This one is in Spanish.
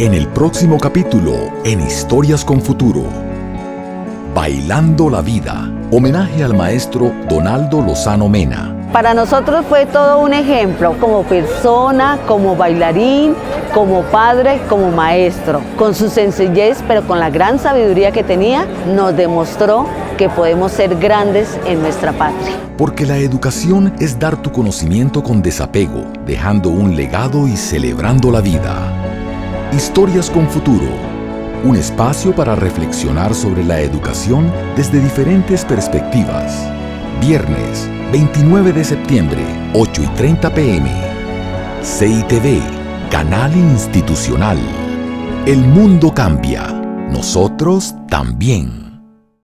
En el próximo capítulo, en Historias con Futuro. Bailando la Vida. Homenaje al maestro Donaldo Lozano Mena. Para nosotros fue todo un ejemplo como persona, como bailarín, como padre, como maestro. Con su sencillez, pero con la gran sabiduría que tenía, nos demostró que podemos ser grandes en nuestra patria. Porque la educación es dar tu conocimiento con desapego, dejando un legado y celebrando la vida. Historias con futuro. Un espacio para reflexionar sobre la educación desde diferentes perspectivas. Viernes, 29 de septiembre, 8 y 30 pm. CITV, Canal Institucional. El mundo cambia. Nosotros también.